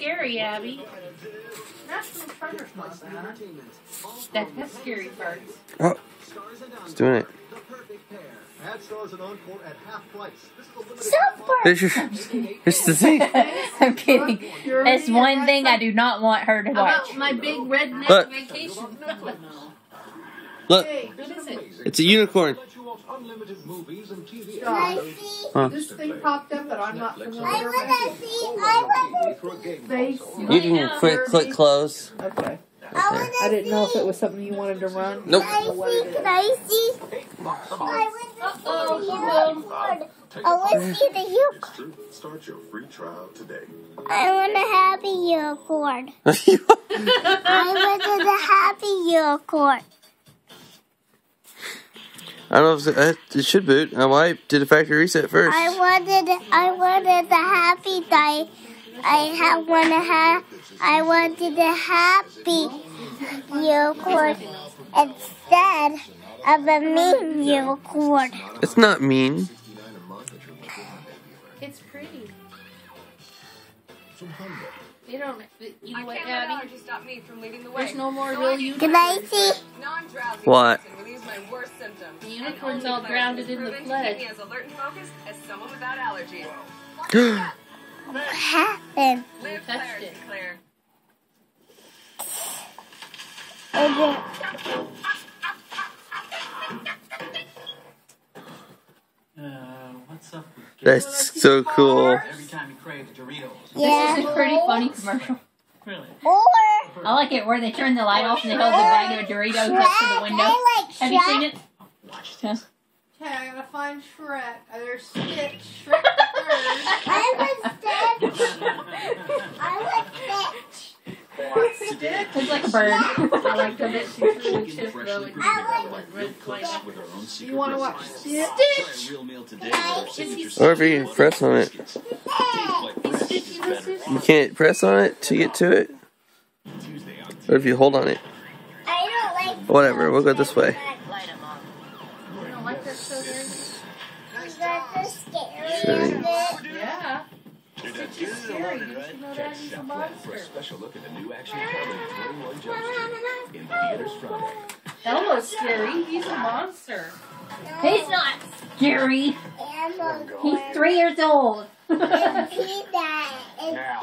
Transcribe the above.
scary, Abby. National Treasure's not bad. That, that's scary parts. Oh, it's doing it. The perfect pair. At stores and Encore at half price. This is a limited Super. There's your, here's the thing. I'm kidding. That's one thing I do not want her to watch. about my big redneck Look. vacation? Look, hey, what is it? it's a unicorn. Let you watch unlimited movies and TV. Huh. This thing popped up that I'm not familiar with. see. I wanna. For a game Face. You can quick click close. Okay. I wanna. I didn't know if it was something you wanted to run. Nope. Can I see? Can I see? I want to mm. see the unicorn. I want to see the unicorn. Start your free trial today. I want a happy unicorn. I wanted a happy unicorn. I don't know if it, it should boot. Oh, I might did a factory reset first. I wanted. I wanted the happy die. I have want to have. I wanted a happy unicorn instead of a mean unicorn. It's not mean. It's pretty. You don't. You know what, Abby? allergy stopped me from leading the way. There's no more real Can unicorns. I see? What? Person relieves my worst symptoms. The unicorn's all grounded in the proven to flesh. As alert and focused as someone without allergies. What happened? Live touched it. Claire. Is it- Uh, what's up with That's so cool. every time you crave Doritos? This Yeah. is a pretty funny commercial. Really? Or I like it where they turn the light off and they hold the bag of Doritos up to the window. I like Have you seen it? Yeah. Okay, I gotta find Shrek. Uh, There's Stitch. Shrek the third. I was Stitch. I was Stitch. It's like a bird. I like the bit she's really chip though. and I red- red light. With our own secret You wanna watch recipes. Stitch? Real meal today Nice. with our signature Or if you can press on it. biscuits. Tastes like fresh is better. You can't press on it to get to it. Tuesday Or if you hold on it. I don't like. Whatever, we'll go this way. You don't like that so very Is that the scariest Sorry. bit? Yeah. You're done. Scary. Did you know that he's a For a monster? special look at the new action comedy 21 Jump Street in theaters Friday. Elmo's scary. He's a monster. He's not scary. And He's three years old. Is he that? Is Now.